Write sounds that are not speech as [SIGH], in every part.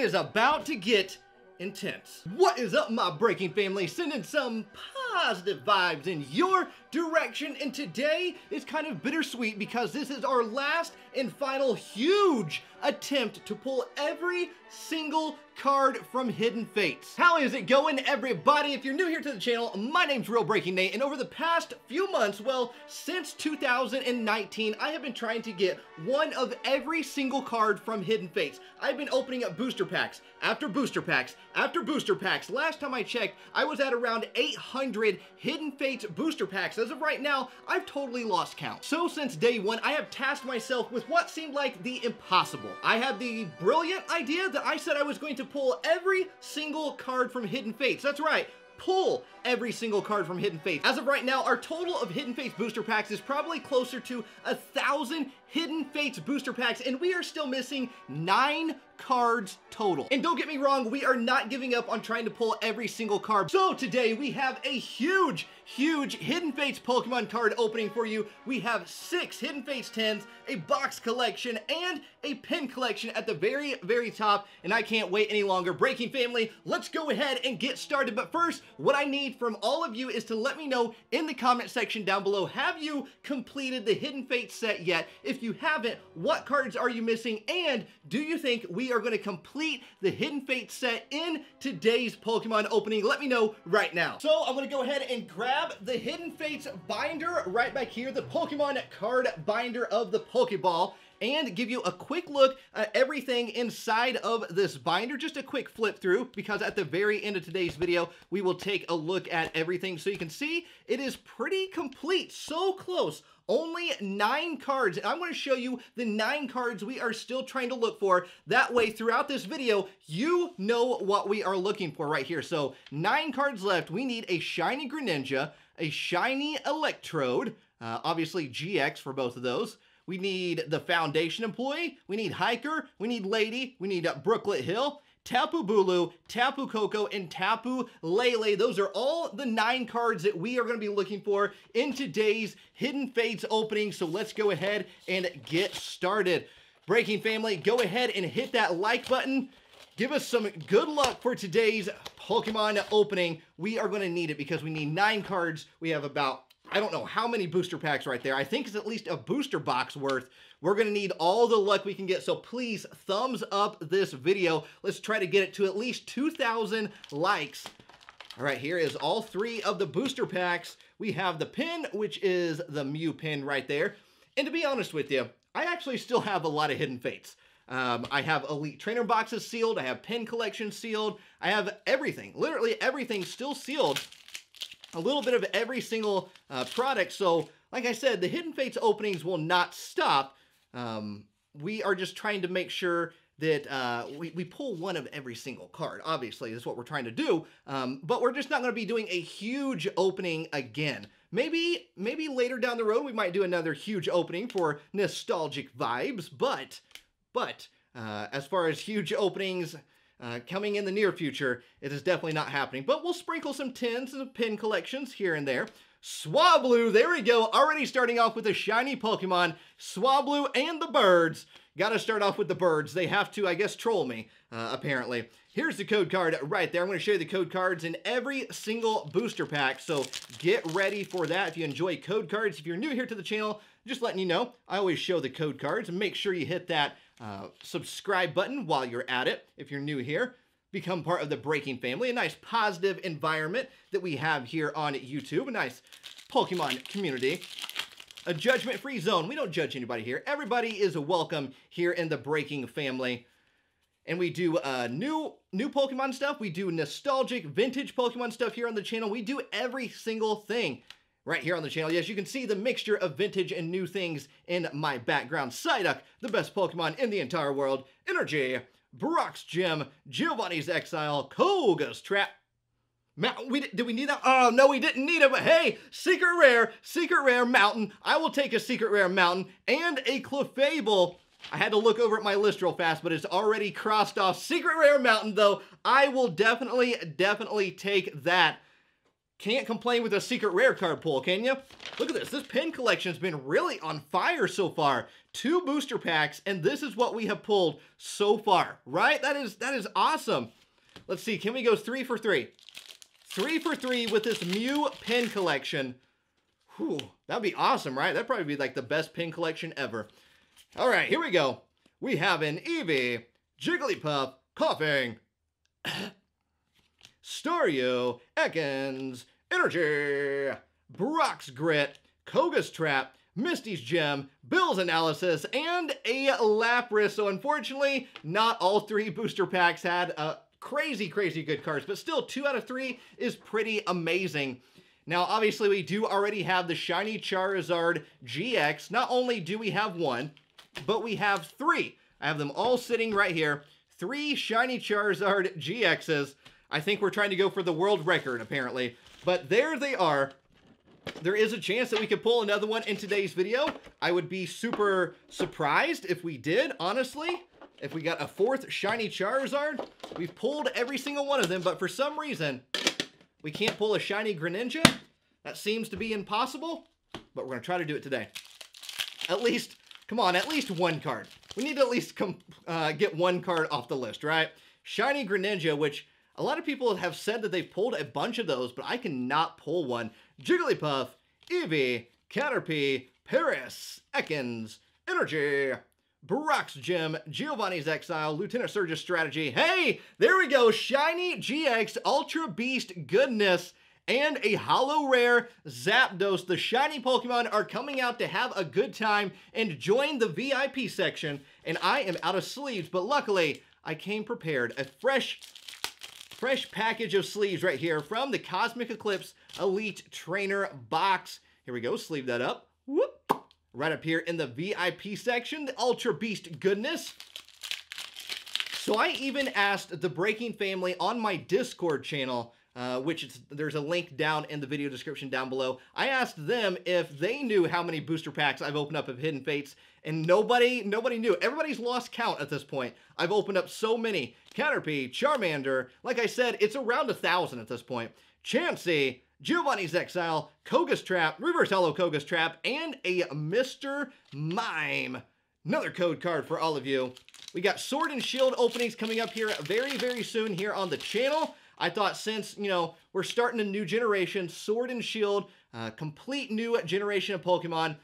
is about to get intense. What is up, my breaking family? Sending some positive vibes in your direction. And today is kind of bittersweet because this is our last and final huge attempt to pull every single card from Hidden Fates. How is it going, everybody? If you're new here to the channel, my name's Real Breaking Nate, and over the past few months, well, since 2019, I have been trying to get one of every single card from Hidden Fates. I've been opening up booster packs after booster packs after booster packs. Last time I checked, I was at around 800 Hidden Fates booster packs. As of right now, I've totally lost count. So since day one, I have tasked myself with what seemed like the impossible. I had the brilliant idea that I said I was going to pull every single card from Hidden Fates. That's right, pull every single card from Hidden Fates. As of right now, our total of Hidden Fates booster packs is probably closer to a thousand Hidden Fates booster packs, and we are still missing nine cards total. And don't get me wrong, we are not giving up on trying to pull every single card. So today we have a huge, huge Hidden Fates Pokemon card opening for you. We have six Hidden Fates tins, a box collection, and a pin collection at the very, very top, and I can't wait any longer. Breaking Family, let's go ahead and get started. But first, what I need from all of you is to let me know in the comment section down below, have you completed the Hidden Fates set yet? If you haven't, what cards are you missing? And do you think we are going to complete the Hidden Fates set in today's Pokemon opening? Let me know right now. So I'm going to go ahead and grab the Hidden Fates binder right back here, the Pokemon card binder of the Pokeball and give you a quick look at everything inside of this binder. Just a quick flip through because at the very end of today's video, we will take a look at everything so you can see it is pretty complete, so close only nine cards. And I'm going to show you the nine cards we are still trying to look for. That way, throughout this video, you know what we are looking for right here. So nine cards left. We need a Shiny Greninja, a Shiny Electrode, uh, obviously GX for both of those. We need the Foundation Employee. We need Hiker. We need Lady. We need uh, Brooklet Hill. Tapu Bulu, Tapu Koko, and Tapu Lele. Those are all the nine cards that we are going to be looking for in today's Hidden Fates opening. So let's go ahead and get started. Breaking family, go ahead and hit that like button. Give us some good luck for today's Pokemon opening. We are going to need it because we need nine cards. We have about I don't know how many booster packs right there. I think it's at least a booster box worth. We're to need all the luck we can get. So please thumbs up this video. Let's try to get it to at least 2,000 likes. All right, here is all three of the booster packs. We have the pin, which is the Mew pin right there. And to be honest with you, I actually still have a lot of Hidden Fates. Um, I have Elite Trainer boxes sealed. I have pin collection sealed. I have everything, literally everything still sealed a little bit of every single uh, product. So, like I said, the Hidden Fates openings will not stop. Um, we are just trying to make sure that uh, we, we pull one of every single card. Obviously, is what we're trying to do. Um, but we're just not going to be doing a huge opening again. Maybe, maybe later down the road, we might do another huge opening for nostalgic vibes. But, but, uh, as far as huge openings, uh, coming in the near future, it is definitely not happening. But we'll sprinkle some tins and pin collections here and there. Swablu, there we go. Already starting off with a shiny Pokemon. Swablu and the birds. Got to start off with the birds. They have to, I guess, troll me, uh, apparently. Here's the code card right there. I'm going to show you the code cards in every single booster pack, so get ready for that. If you enjoy code cards, if you're new here to the channel, just letting you know, I always show the code cards, make sure you hit that uh, subscribe button while you're at it if you're new here. Become part of the Breaking family, a nice positive environment that we have here on YouTube, a nice Pokemon community. A judgment-free zone. We don't judge anybody here. Everybody is welcome here in the Breaking family. And we do uh, new new Pokemon stuff. We do nostalgic, vintage Pokemon stuff here on the channel. We do every single thing right here on the channel. Yes, you can see the mixture of vintage and new things in my background. Psyduck, the best Pokemon in the entire world. Energy, Brock's Gym, Giovanni's Exile, Koga's Trap, Mount, we, did we need that? Oh, no, we didn't need it, but hey, Secret Rare, Secret Rare Mountain. I will take a Secret Rare Mountain and a Clefable. I had to look over at my list real fast, but it's already crossed off. Secret Rare Mountain, though, I will definitely, definitely take that. Can't complain with a secret rare card pull, can you? Look at this. This pin collection's been really on fire so far. Two booster packs, and this is what we have pulled so far, right? That is that is awesome. Let's see. Can we go three for three? Three for three with this Mew pin collection. Whew, that'd be awesome, right? That'd probably be like the best pin collection ever. All right, here we go. We have an Eevee, Jigglypuff, Koffing, [COUGHS] Staryu, Ekans, Energy, Brock's Grit, Koga's Trap, Misty's Gem, Bill's Analysis, and a Lapras. So unfortunately, not all three booster packs had uh, crazy, crazy good cards, but still two out of three is pretty amazing. Now, obviously, we do already have the Shiny Charizard GX. Not only do we have one, but we have three. I have them all sitting right here. Three Shiny Charizard GXs. I think we're trying to go for the world record, apparently. But there they are. There is a chance that we could pull another one in today's video. I would be super surprised if we did, honestly. If we got a fourth Shiny Charizard. We've pulled every single one of them, but for some reason, we can't pull a Shiny Greninja. That seems to be impossible, but we're to try to do it today. At least, come on, at least one card. We need to at least come uh, get one card off the list, right? Shiny Greninja, which a lot of people have said that they've pulled a bunch of those, but I cannot pull one. Jigglypuff, Eevee, Caterpie, Paras, Ekans, Energy, Brock's Gym, Giovanni's Exile, Lieutenant Surge's Strategy. Hey, there we go. Shiny GX Ultra Beast goodness and a holo rare Zapdos. The shiny Pokemon are coming out to have a good time and join the VIP section. And I am out of sleeves, but luckily I came prepared. A fresh, fresh package of sleeves right here from the Cosmic Eclipse Elite Trainer box. Here we go, sleeve that up. Whoop. Right up here in the VIP section, the Ultra Beast goodness. So I even asked the Breaking family on my Discord channel, uh, which there's a link down in the video description down below. I asked them if they knew how many booster packs I've opened up of Hidden Fates, and nobody nobody knew. Everybody's lost count at this point. I've opened up so many. Caterpie, Charmander, like I said, it's around a thousand at this point. Chansey, Giovanni's Exile, Koga's Trap, Reverse Holo Koga's Trap, and a Mr. Mime. Another code card for all of you. We got Sword and Shield openings coming up here very, very soon here on the channel. I thought since, you know, we're starting a new generation, Sword and Shield, uh, complete new generation of Pokemon,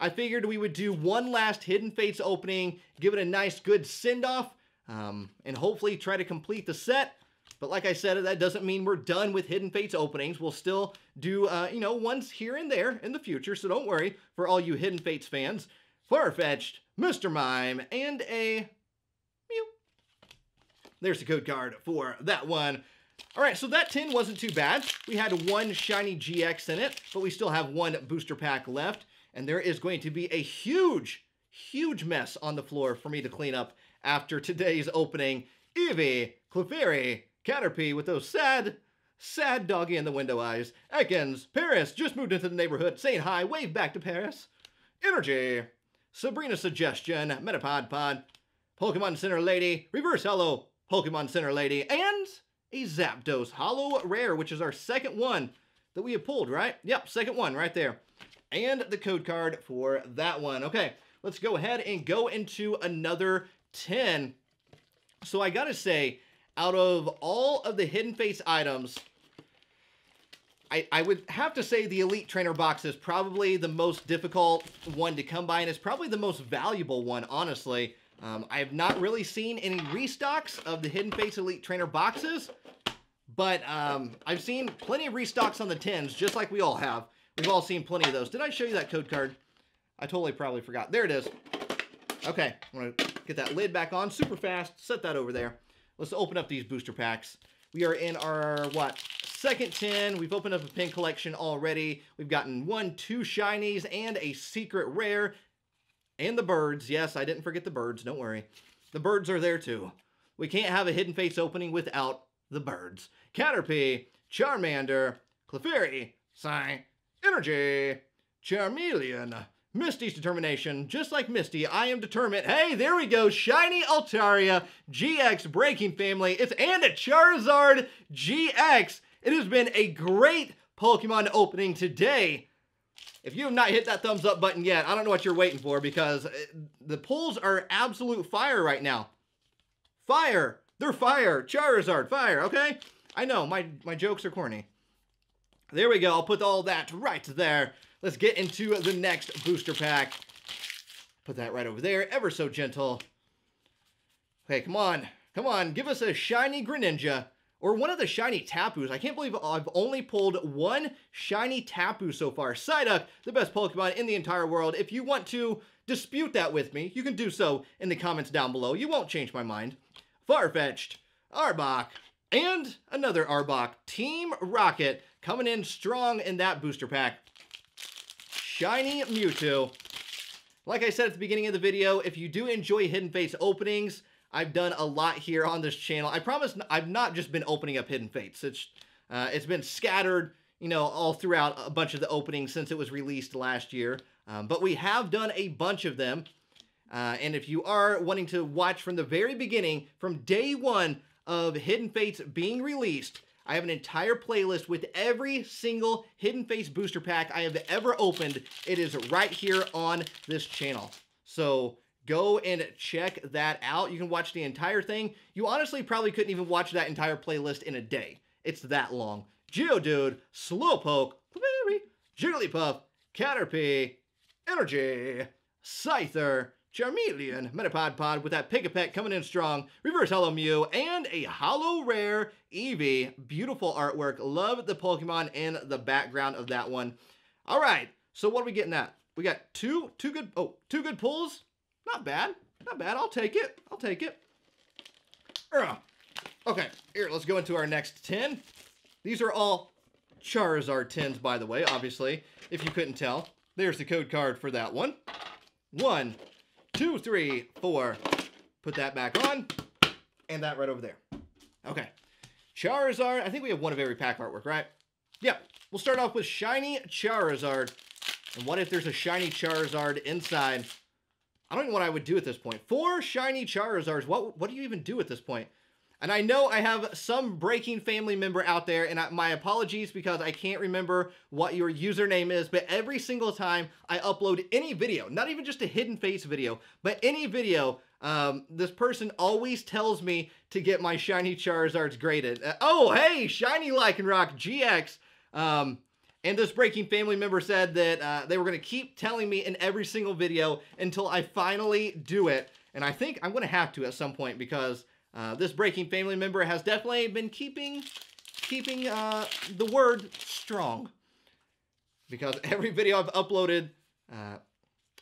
I figured we would do one last Hidden Fates opening, give it a nice good send-off, um, and hopefully try to complete the set. But like I said, that doesn't mean we're done with Hidden Fates openings. We'll still do, uh, you know, ones here and there in the future, so don't worry for all you Hidden Fates fans. Farfetch'd, Mr. Mime, and a Mew. There's the code card for that one. All right, so that tin wasn't too bad. We had one shiny GX in it, but we still have one booster pack left. And there is going to be a huge, huge mess on the floor for me to clean up after today's opening. Eevee, Clefairy, Caterpie with those sad, sad doggy in the window eyes. Ekans, Paras just moved into the neighborhood, saying hi, wave back to Paras. Energy, Sabrina Suggestion, Metapod Pod, Pokemon Center Lady, Reverse Holo, Pokemon Center Lady, and a Zapdos Holo Rare, which is our second one that we have pulled, right? Yep, second one right there. And the code card for that one. Okay, let's go ahead and go into another tin. So I gotta say, out of all of the Hidden Fates items, I, I would have to say the Elite Trainer box is probably the most difficult one to come by, and it's probably the most valuable one, honestly. Um, I have not really seen any restocks of the Hidden Fates Elite Trainer boxes, but um, I've seen plenty of restocks on the tins, just like we all have. We've all seen plenty of those. Did I show you that code card? I totally probably forgot. There it is. Okay, I'm going to get that lid back on super fast, set that over there. Let's open up these booster packs. We are in our, what, second tin. We've opened up a pin collection already. We've gotten one, two shinies, and a secret rare. And the birds. Yes, I didn't forget the birds. Don't worry. The birds are there too. We can't have a Hidden Fates opening without the birds. Caterpie, Charmander, Clefairy, Psy, Energy, Charmeleon, Misty's determination. Just like Misty, I am determined. Hey, there we go. Shiny Altaria GX Breaking Family. It's and a Charizard GX. It has been a great Pokemon opening today. If you have not hit that thumbs up button yet, I don't know what you're waiting for because uh, the pulls are absolute fire right now. Fire! They're fire! Charizard, fire, okay? I know, my, my jokes are corny. There we go, I'll put all that right there. Let's get into the next booster pack. Put that right over there, ever so gentle. Okay, come on. Come on, give us a shiny Greninja or one of the shiny Tapus. I can't believe I've only pulled one shiny Tapu so far. Psyduck, the best Pokemon in the entire world. If you want to dispute that with me, you can do so in the comments down below. You won't change my mind. Farfetch'd, Arbok, and another Arbok. Team Rocket coming in strong in that booster pack. Shiny Mewtwo. Like I said at the beginning of the video, if you do enjoy Hidden Fates openings, I've done a lot here on this channel. I promise I've not just been opening up Hidden Fates. It's, uh, it's been scattered, you know, all throughout a bunch of the openings since it was released last year. Um, but we have done a bunch of them. Uh, and if you are wanting to watch from the very beginning, from day one of Hidden Fates being released, I have an entire playlist with every single Hidden Fates booster pack I have ever opened. It is right here on this channel. So Go and check that out. You can watch the entire thing. You honestly probably couldn't even watch that entire playlist in a day. It's that long. Geodude, Slowpoke, Jigglypuff, Caterpie, Energy, Scyther, Charmeleon, Metapod Pod with that Pigapet coming in strong, Reverse Holo Mew, and a Holo Rare Eevee. Beautiful artwork. Love the Pokemon in the background of that one. All right, so what are we getting at? We got two, two good, oh, two good pulls not bad. Not bad. I'll take it. I'll take it. Okay, here, let's go into our next tin. These are all Charizard tins, by the way, obviously, if you couldn't tell. There's the code card for that one. One, two, three, four. Put that back on. And that right over there. Okay. Charizard. I think we have one of every pack artwork, right? Yeah. We'll start off with Shiny Charizard. And what if there's a Shiny Charizard inside I don't know what I would do at this point. Four shiny Charizards. What what do you even do at this point? And I know I have some breaking family member out there, and I, my apologies because I can't remember what your username is, but every single time I upload any video, not even just a Hidden Fates video, but any video, um, this person always tells me to get my shiny Charizards graded. Uh, oh, hey, shiny Lycanroc GX. Um, and this breaking family member said that uh, they were going to keep telling me in every single video until I finally do it. And I think I'm going to have to at some point because uh, this breaking family member has definitely been keeping keeping uh, the word strong. Because [LAUGHS] every video I've uploaded, uh,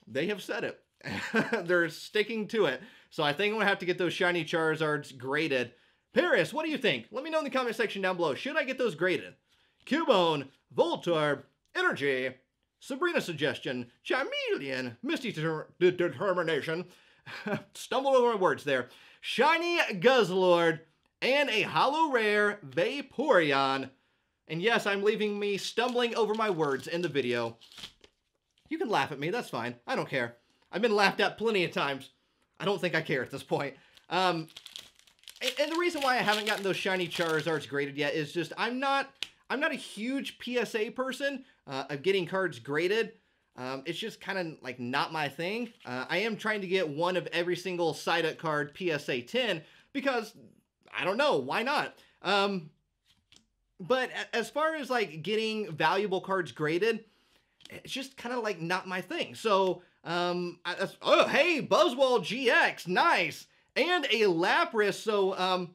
they have said it. [LAUGHS] They're sticking to it. So I think I'm to have to get those shiny Charizards graded. Paras, what do you think? Let me know in the comment section down below. Should I get those graded? Cubone, Voltorb, Energy, Sabrina Suggestion, Charmeleon, Misty Determination, [LAUGHS] stumbled over my words there, Shiny Guzzlord, and a Holo Rare Vaporeon. And yes, I'm leaving me stumbling over my words in the video. You can laugh at me, that's fine. I don't care. I've been laughed at plenty of times. I don't think I care at this point. Um, and, the reason why I haven't gotten those shiny Charizards graded yet is just I'm not I'm not a huge PSA person uh, of getting cards graded. Um, it's just kind of like not my thing. Uh, I am trying to get one of every single Psyduck card PSA 10 because I don't know, why not? Um, but as far as like getting valuable cards graded, it's just kind of like not my thing. So, um, I, oh, hey, Buzzwole GX, nice. And a Lapras, so, um,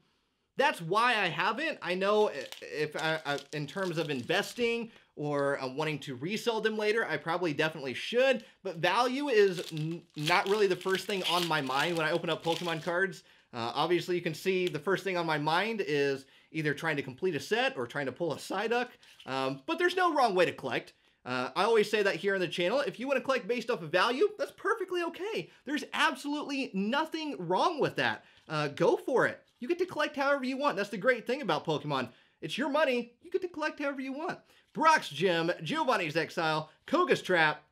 that's why I haven't. I know if I, I, in terms of investing or uh, wanting to resell them later, I probably definitely should. But value is not really the first thing on my mind when I open up Pokemon cards. Uh, obviously, you can see the first thing on my mind is either trying to complete a set or trying to pull a Psyduck. Um, but there's no wrong way to collect. Uh, I always say that here on the channel. If you want to collect based off of value, that's perfectly okay. There's absolutely nothing wrong with that. Uh, go for it. You get to collect however you want. That's the great thing about Pokemon. It's your money. You get to collect however you want. Brock's Gym, Giovanni's Exile, Koga's Trap.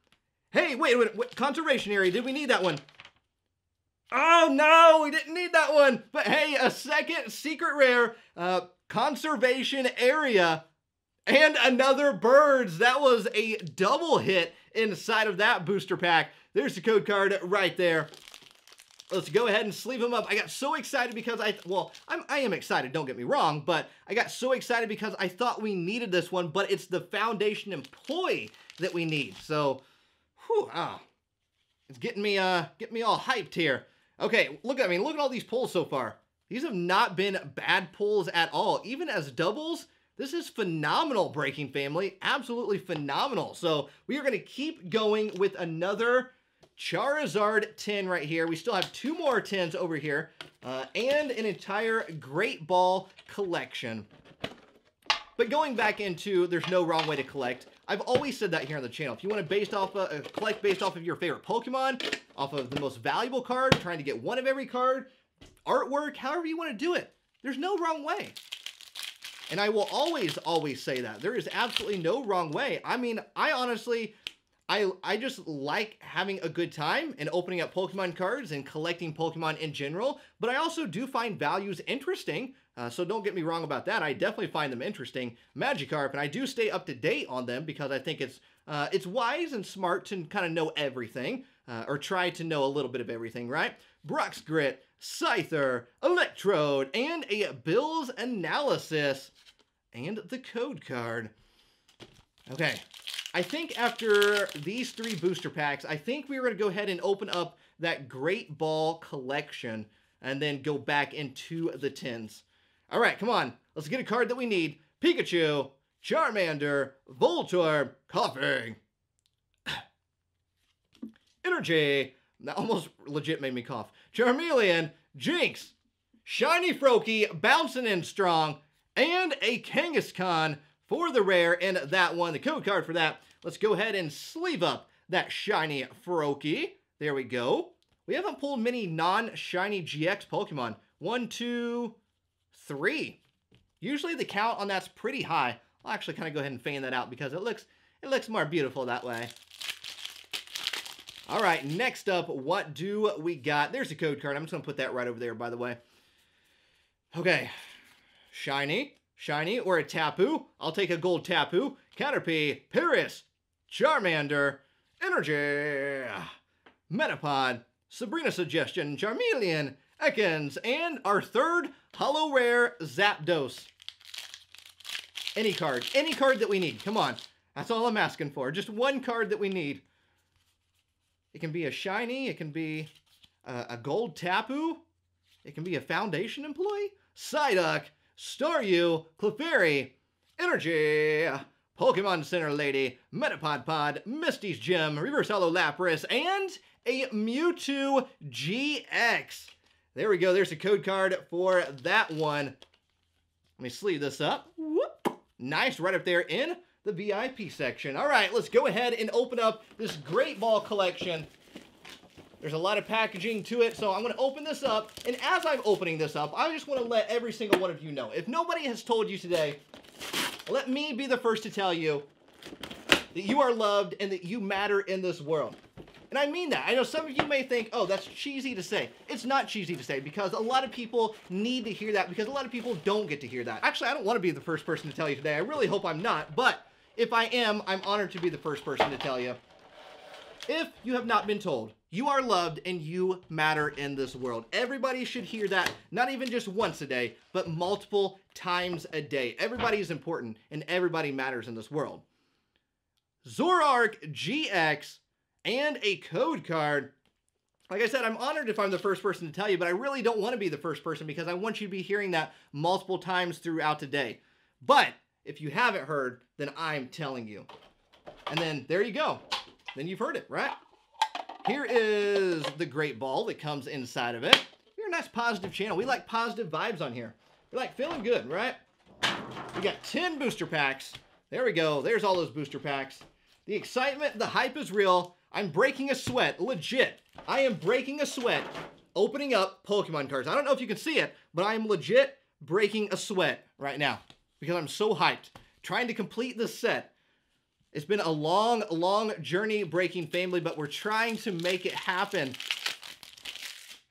Hey, wait, wait, wait, Conservation Area. Did we need that one? Oh, no, we didn't need that one. But hey, a second secret rare uh, Conservation Area. And another birds. That was a double hit inside of that booster pack. There's the code card right there. Let's go ahead and sleeve them up. I got so excited because I, well, I'm, I am excited, don't get me wrong, but I got so excited because I thought we needed this one, but it's the foundation employee that we need. So, whew, ah, it's getting me, uh, getting me all hyped here. Okay, look at I me. Mean, look at all these pulls so far. These have not been bad pulls at all. Even as doubles, this is phenomenal, Breaking Family. Absolutely phenomenal. So we are going to keep going with another Charizard tin right here. We still have two more tins over here. Uh, and an entire Great Ball collection. But going back into there's no wrong way to collect, I've always said that here on the channel. If you want to based off uh, collect based off of your favorite Pokemon, off of the most valuable card, trying to get one of every card, artwork, however you want to do it, there's no wrong way. And I will always, always say that. There is absolutely no wrong way. I mean, I honestly, I, I just like having a good time and opening up Pokemon cards and collecting Pokemon in general, but I also do find values interesting, uh, so don't get me wrong about that. I definitely find them interesting, Magikarp, and I do stay up to date on them because I think it's uh, it's wise and smart to kind of know everything, uh, or try to know a little bit of everything, right? Brock's Grit, Scyther, Electrode, and a Bill's Analysis, and the code card. Okay, I think after these three booster packs, I think we're going to go ahead and open up that Great Ball collection and then go back into the tins. All right, come on. Let's get a card that we need. Pikachu, Charmander, Voltorb, Koffing, [SIGHS] Energy. That almost legit made me cough. Charmeleon, Jynx, Shiny Froakie, bouncing in strong, and a Kangaskhan for the rare in that one. The code card for that. Let's go ahead and sleeve up that shiny Froakie. There we go. We haven't pulled many non-shiny GX Pokemon. One, two, three. Usually the count on that's pretty high. I'll actually kind of go ahead and fan that out because it looks it looks more beautiful that way. All right, next up, what do we got? There's a code card. I'm just going to put that right over there, by the way. Okay. Shiny. Shiny or a Tapu. I'll take a gold Tapu. Caterpie, Paras, Charmander, Energy, Metapod, Sabrina Suggestion, Charmeleon, Ekans, and our third Holo Rare Zapdos. Any card. Any card that we need. Come on. That's all I'm asking for. Just one card that we need. It can be a shiny. It can be a, a gold Tapu. It can be a Foundation employee. Psyduck. Staryu, Clefairy, Energy, Pokemon Center Lady, Metapod Pod, Misty's Gem, Reverse Holo Lapras, and a Mewtwo GX. There we go. There's a code card for that one. Let me sleeve this up. Whoop. Nice, right up there in the VIP section. All right, let's go ahead and open up this Great Ball collection. There's a lot of packaging to it, so I'm going to open this up. And as I'm opening this up, I just want to let every single one of you know. If nobody has told you today, let me be the first to tell you that you are loved and that you matter in this world. And I mean that. I know some of you may think, oh, that's cheesy to say. It's not cheesy to say because a lot of people need to hear that because a lot of people don't get to hear that. Actually, I don't want to be the first person to tell you today. I really hope I'm not. But if I am, I'm honored to be the first person to tell you. If you have not been told, you are loved and you matter in this world. Everybody should hear that, not even just once a day, but multiple times a day. Everybody is important and everybody matters in this world. Zoroark GX and a code card. Like I said, I'm honored if I'm the first person to tell you, but I really don't want to be the first person because I want you to be hearing that multiple times throughout the day. But if you haven't heard, then I'm telling you. And then there you go. Then you've heard it, right? Here is the great ball that comes inside of it. You're a nice positive channel. We like positive vibes on here. We like feeling good, right? We got 10 booster packs. There we go. There's all those booster packs. The excitement, the hype is real. I'm breaking a sweat, legit. I am breaking a sweat opening up Pokemon cards. I don't know if you can see it, but I am legit breaking a sweat right now because I'm so hyped. Trying to complete this set. It's been a long, long journey breaking family, but we're trying to make it happen.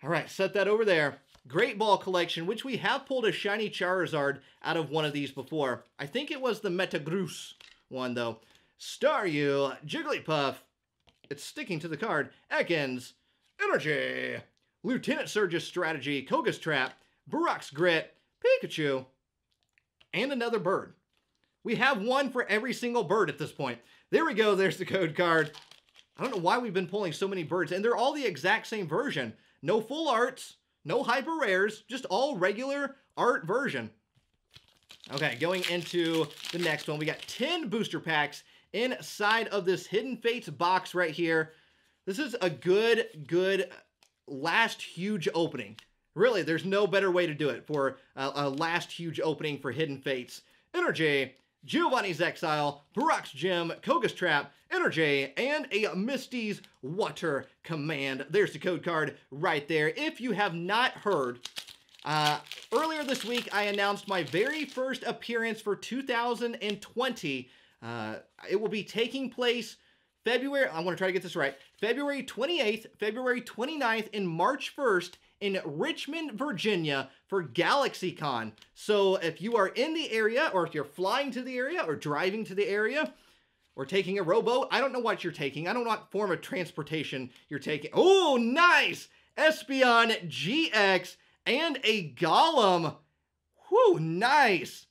All right, set that over there. Great Ball Collection, which we have pulled a shiny Charizard out of one of these before. I think it was the Metagross one, though. Staryu, Jigglypuff, it's sticking to the card, Ekans, Energy, Lieutenant Surge's Strategy, Koga's Trap, Brock's Grit, Pikachu, and another bird. We have one for every single bird at this point. There we go, there's the code card. I don't know why we've been pulling so many birds, and they're all the exact same version. No full arts, no hyper rares, just all regular art version. Okay, going into the next one, we got 10 booster packs inside of this Hidden Fates box right here. This is a good, good last huge opening. Really, there's no better way to do it for a, a last huge opening for Hidden Fates. Energy, Giovanni's Exile, Brock's Gem, Koga's Trap, Energy, and a Misty's Water Command. There's the code card right there. If you have not heard, uh, earlier this week I announced my very first appearance for 2020. Uh, it will be taking place February, I want to try to get this right, February 28th, February 29th, and March 1st in Richmond, Virginia for GalaxyCon. So if you are in the area, or if you're flying to the area, or driving to the area, or taking a rowboat, I don't know what you're taking. I don't know what form of transportation you're taking. Oh, nice! Espeon GX and a Golem. Whew, nice.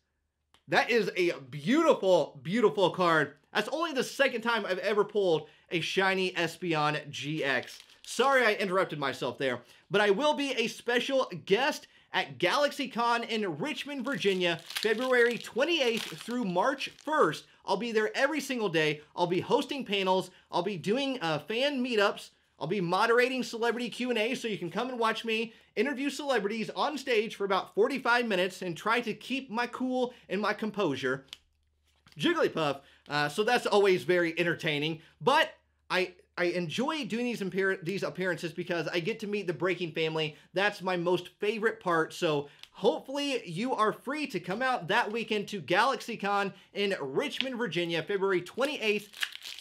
That is a beautiful, beautiful card. That's only the second time I've ever pulled a shiny Espeon GX. Sorry I interrupted myself there, but I will be a special guest at GalaxyCon in Richmond, Virginia, February 28th through March 1st. I'll be there every single day. I'll be hosting panels. I'll be doing uh, fan meetups. I'll be moderating celebrity Q&A so you can come and watch me interview celebrities on stage for about 45 minutes and try to keep my cool and my composure. Jigglypuff, uh, so that's always very entertaining, but I I enjoy doing these these appearances because I get to meet the Breaking family. That's my most favorite part. So hopefully you are free to come out that weekend to GalaxyCon in Richmond, Virginia, February 28th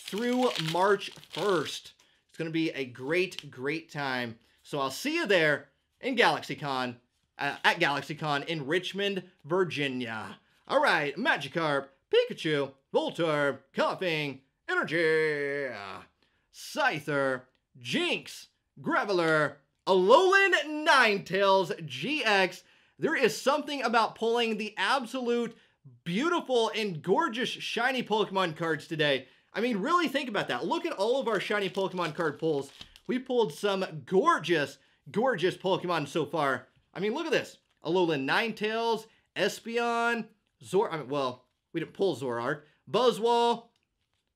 through March 1st. It's going to be a great, great time. So I'll see you there in GalaxyCon, uh, at GalaxyCon in Richmond, Virginia. All right, Magikarp, Pikachu, Voltorb, Koffing, Energy, Scyther, Jynx, Graveler, Alolan Ninetales GX. There is something about pulling the absolute beautiful and gorgeous shiny Pokemon cards today. I mean, really think about that. Look at all of our shiny Pokemon card pulls. We pulled some gorgeous, gorgeous Pokemon so far. I mean, look at this. Alolan Ninetales, Espeon, Zor... I mean, well, we didn't pull Zoroark. Buzzwole,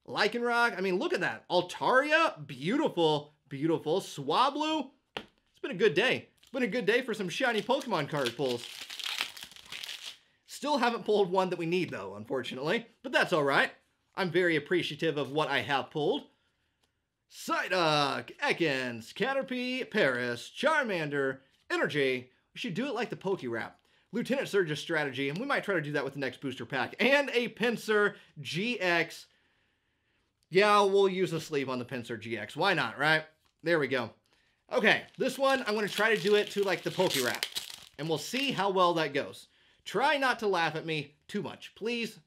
Lycanroc. I mean, look at that. Altaria, beautiful, beautiful. Swablu, it's been a good day. It's been a good day for some shiny Pokemon card pulls. Still haven't pulled one that we need, though, unfortunately. But that's all right. I'm very appreciative of what I have pulled. Psyduck, Ekans, Caterpie, Paras, Charmander, Energy. We should do it like the Pokérap. Lieutenant Surge's strategy, and we might try to do that with the next booster pack. And a Pinsir GX. Yeah, we'll use a sleeve on the Pinsir GX. Why not, right? There we go. Okay, this one, I'm going to try to do it to like the Pokérap. And we'll see how well that goes. Try not to laugh at me too much. Please,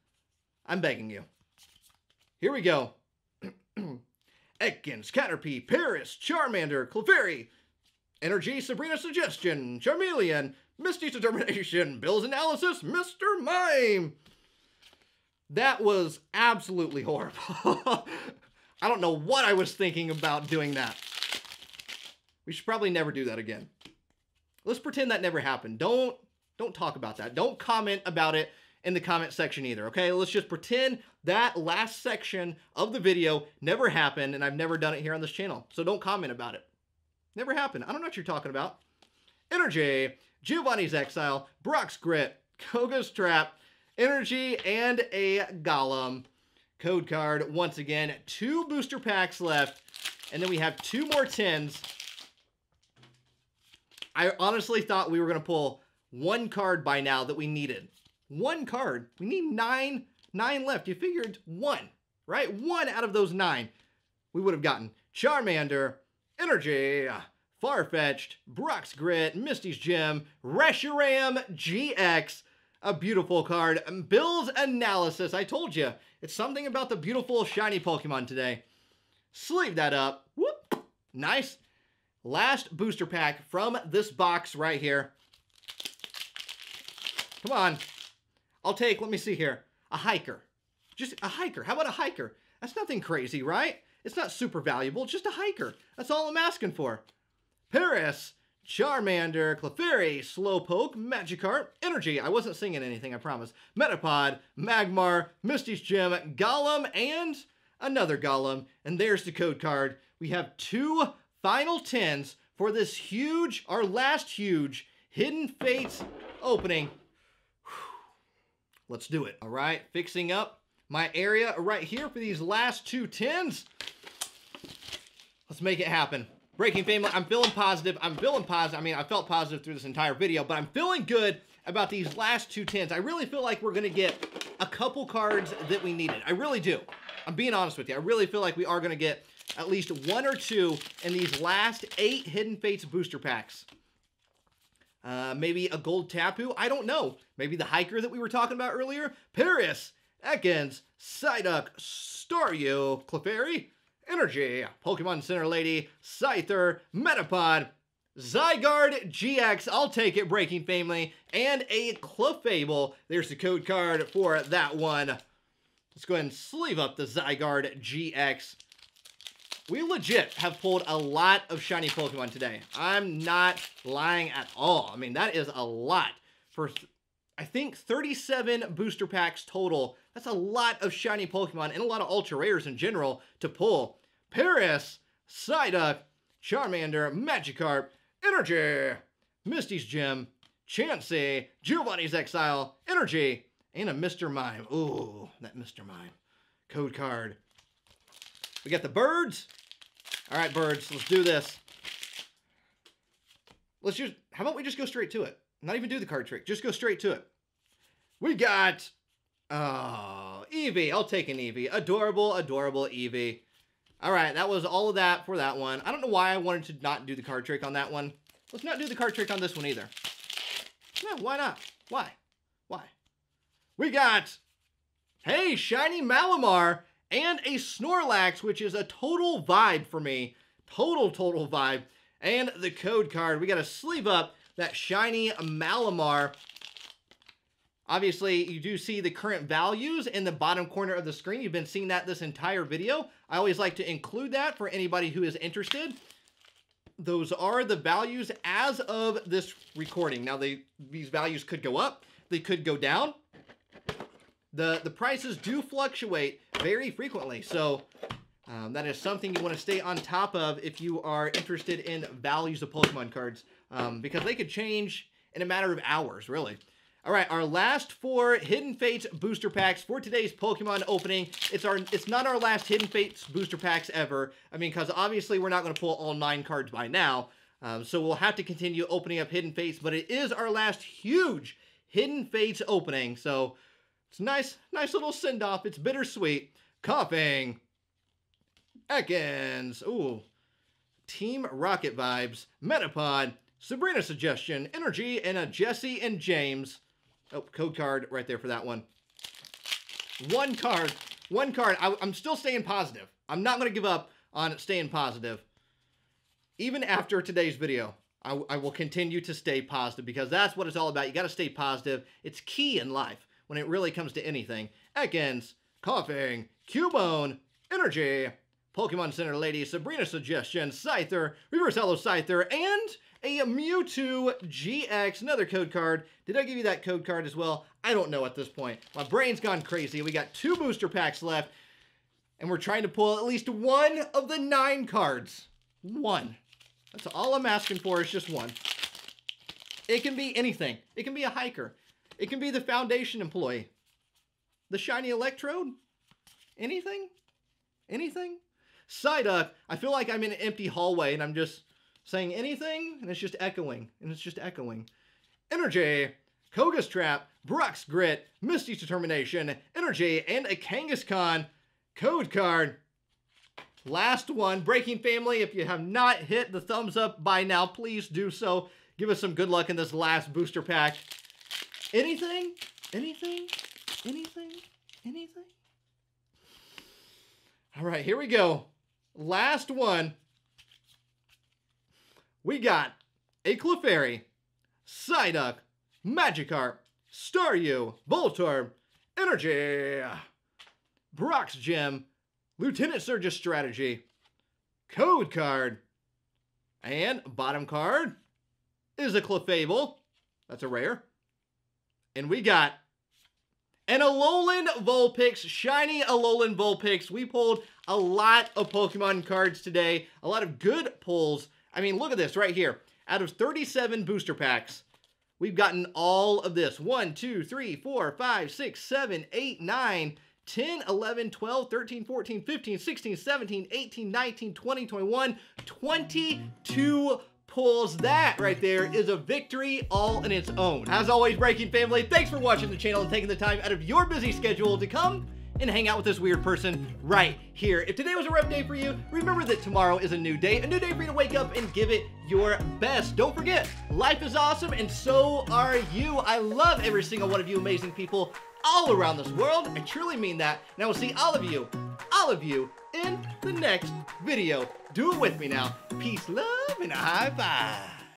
I'm begging you. Here we go. [CLEARS THROAT] Ekans, Caterpie, Paras, Charmander, Clefairy, Energy, Sabrina Suggestion, Charmeleon, Misty's Determination, Bill's Analysis, Mr. Mime. That was absolutely horrible. [LAUGHS] I don't know what I was thinking about doing that. We should probably never do that again. Let's pretend that never happened. Don't don't talk about that. Don't comment about it in the comment section either, okay? Let's just pretend that last section of the video never happened and I've never done it here on this channel. So don't comment about it. Never happened. I don't know what you're talking about. Energy, Giovanni's Exile, Brock's Grit, Koga's Trap, Energy, and a Golem. Code card, once again, two booster packs left. And then we have two more tins. I honestly thought we were going to pull one card by now that we needed. One card. We need nine, nine left. You figured one, right? One out of those nine we would have gotten. Charmander, Energy, Farfetch'd, Brock's Grit, Misty's Gem, Reshiram GX, a beautiful card. Um, Bill's Analysis, I told you, it's something about the beautiful shiny Pokemon today. Sleeve that up. Whoop. Nice. Last booster pack from this box right here. Come on. I'll take, let me see here, a hiker. Just a hiker. How about a hiker? That's nothing crazy, right? It's not super valuable, just a hiker. That's all I'm asking for. Paras, Charmander, Clefairy, Slowpoke, Magikarp, Energy. I wasn't singing anything, I promise. Metapod, Magmar, Misty's Gem, Golem, and another Golem. And there's the code card. We have two final tins for this huge, our last huge, Hidden Fates opening. Let's do it. All right, fixing up my area right here for these last two tins. Let's make it happen. Breaking Family, I'm feeling positive. I'm feeling positive. I mean, I felt positive through this entire video, but I'm feeling good about these last two tins. I really feel like we're going to get a couple cards that we needed. I really do. I'm being honest with you. I really feel like we are going to get at least one or two in these last eight Hidden Fates booster packs. Uh, maybe a gold Tapu? I don't know. Maybe the hiker that we were talking about earlier? Paras, Ekans, Psyduck, Staryu, Clefairy, Energy, Pokemon Center Lady, Scyther, Metapod, Zygarde GX, I'll take it, Breaking Family, and a Clefable. There's the code card for that one. Let's go ahead and sleeve up the Zygarde GX. We legit have pulled a lot of shiny Pokemon today. I'm not lying at all. I mean, that is a lot. For, I think, 37 booster packs total. That's a lot of shiny Pokemon and a lot of ultra rares in general to pull. Paras, Psyduck, Charmander, Magikarp, Energy, Misty's Gem, Chansey, Giovanni's Exile, Energy, and a Mr. Mime. Ooh, that Mr. Mime. Code card. We got the birds. All right, birds, let's do this. Let's just, how about we just go straight to it? Not even do the card trick, just go straight to it. We got, oh, Eevee. I'll take an Eevee. Adorable, adorable Eevee. All right, that was all of that for that one. I don't know why I wanted to not do the card trick on that one. Let's not do the card trick on this one either. Yeah, why not? Why? Why? We got, hey, Shiny Malamar and a Snorlax, which is a total vibe for me. Total, total vibe. And the code card. We got a sleeve up that shiny Malamar. Obviously, you do see the current values in the bottom corner of the screen. You've been seeing that this entire video. I always like to include that for anybody who is interested. Those are the values as of this recording. Now, they, these values could go up. They could go down the, the prices do fluctuate very frequently. So um, that is something you want to stay on top of if you are interested in values of Pokemon cards um, because they could change in a matter of hours, really. All right, our last four Hidden Fates booster packs for today's Pokemon opening. It's our it's not our last Hidden Fates booster packs ever. I mean, because obviously we're not going to pull all nine cards by now. Um, so we'll have to continue opening up Hidden Fates, but it is our last huge Hidden Fates opening. So it's nice, nice little send-off. It's bittersweet. Koffing. Ekans. Ooh. Team Rocket vibes. Metapod. Sabrina suggestion. Energy. And a Jessie and James. Oh, code card right there for that one. One card. One card. I, I'm still staying positive. I'm not going to give up on staying positive. Even after today's video, I, I will continue to stay positive because that's what it's all about. You got to stay positive. It's key in life when it really comes to anything. Ekans, Koffing, Cubone, Energy, Pokemon Center Lady, Sabrina Suggestion, Scyther, Reverse Holo Scyther, and a Mewtwo GX, another code card. Did I give you that code card as well? I don't know at this point. My brain's gone crazy. We got two booster packs left, and we're trying to pull at least one of the nine cards. One. That's all I'm asking for is just one. It can be anything. It can be a hiker. It can be the foundation employee. The shiny electrode? Anything? Anything? Psyduck, I feel like I'm in an empty hallway and I'm just saying anything and it's just echoing. And it's just echoing. Energy, Koga's Trap, Brock's Grit, Misty's Determination, Energy, and a Kangaskhan code card. Last one. Breaking family, if you have not hit the thumbs up by now, please do so. Give us some good luck in this last booster pack. Anything? Anything? Anything? Anything? All right, here we go. Last one. We got a Clefairy, Psyduck, Magikarp, Staryu, Voltorb, Energy, Brock's Gem, Lieutenant Surge's Strategy, Code Card, and bottom card is a Clefable. That's a rare. And we got an Alolan Vulpix, shiny Alolan Vulpix. We pulled a lot of Pokemon cards today, a lot of good pulls. I mean, look at this right here. Out of 37 booster packs, we've gotten all of this. 1, 2, 3, 4, 5, 6, 7, 8, 9, 10, 11, 12, 13, 14, 15, 16, 17, 18, 19, 20, 21, 22 pulls. That right there is a victory all in its own. As always, Breaking Family, thanks for watching the channel and taking the time out of your busy schedule to come and hang out with this weird person right here. If today was a rough day for you, remember that tomorrow is a new day, a new day for you to wake up and give it your best. Don't forget, life is awesome and so are you. I love every single one of you amazing people all around this world. I truly mean that. And I will see all of you, all of you, in the next video. Do it with me now. Peace, love, and a high five.